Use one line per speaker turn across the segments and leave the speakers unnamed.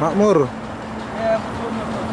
makmur ya, makmur.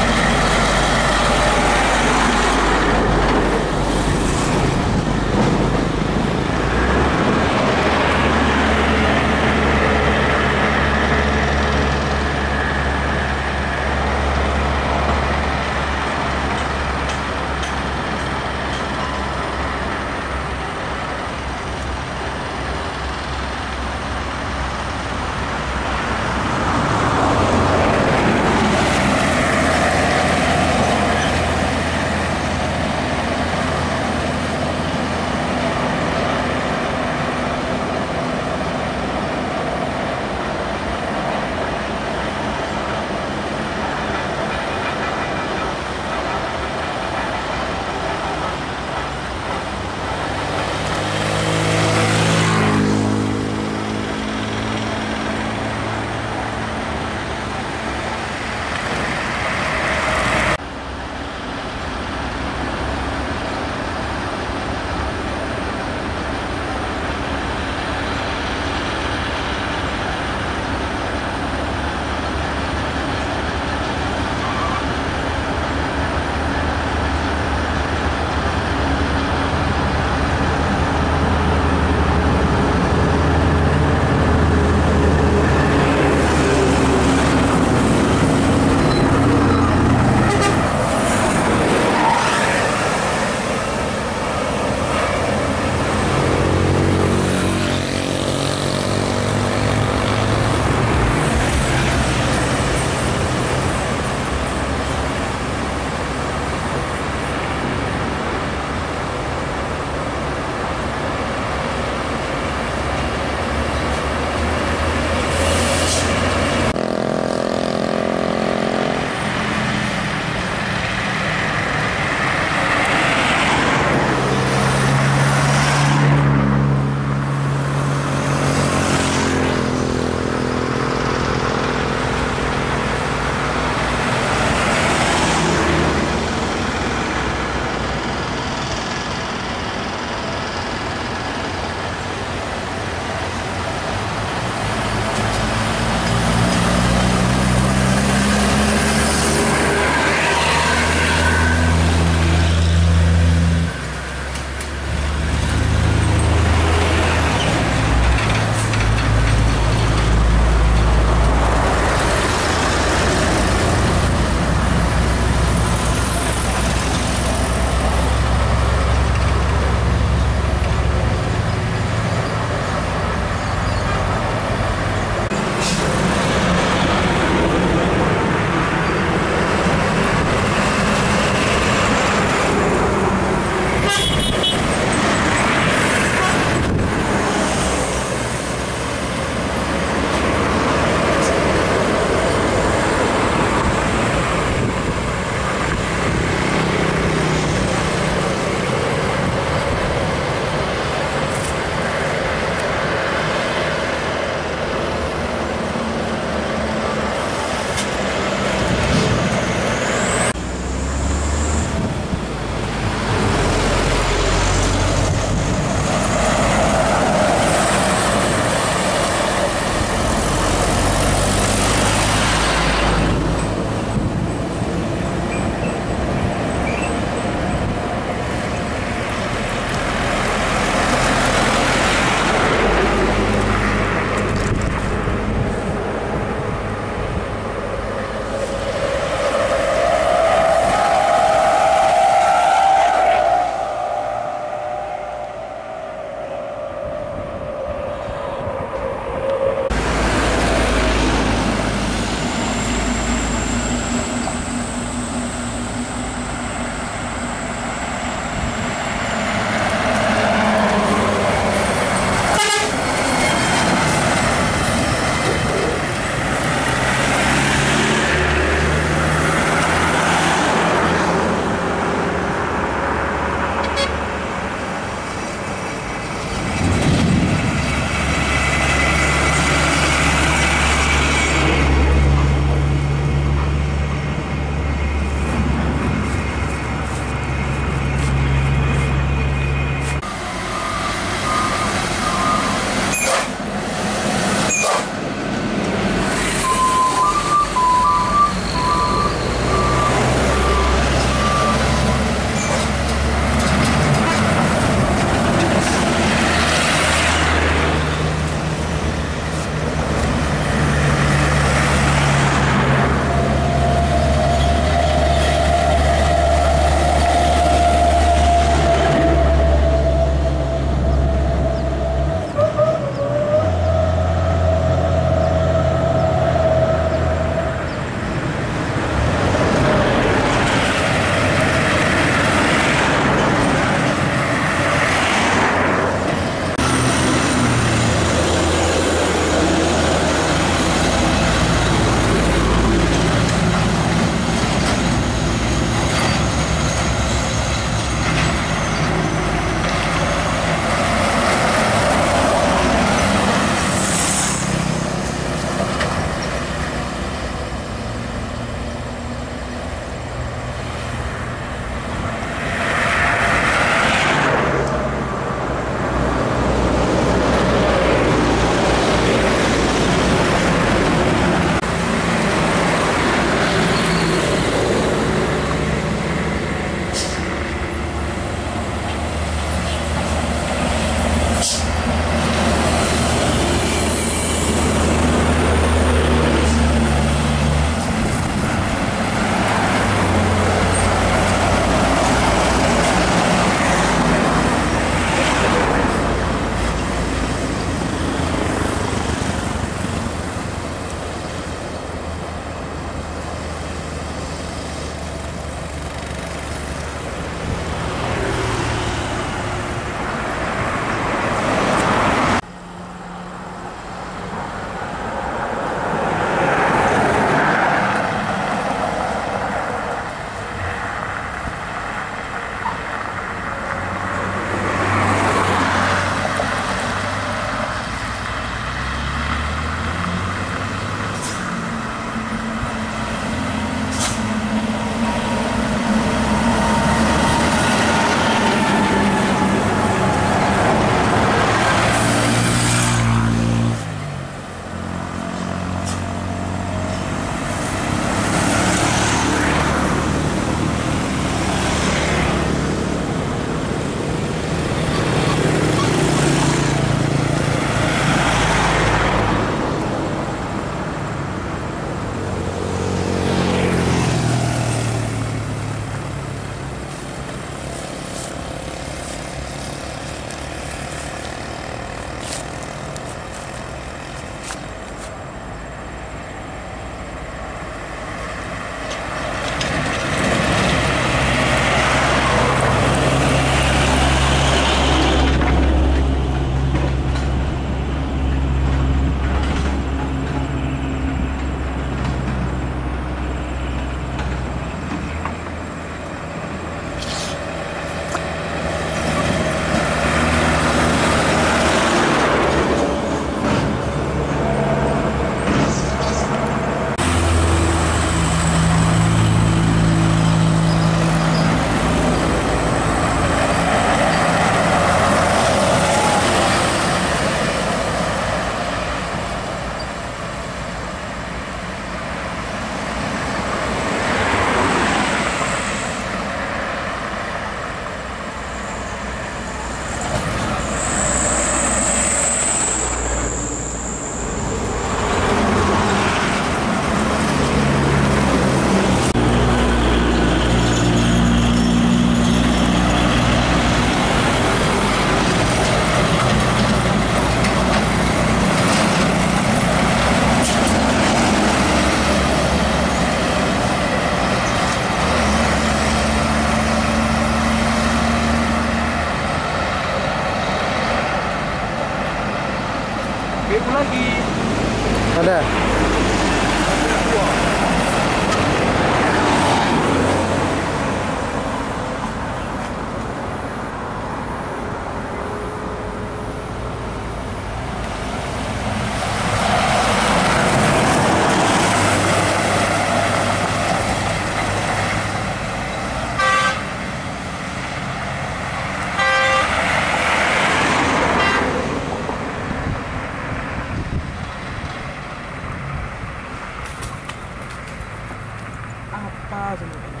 나아집니다.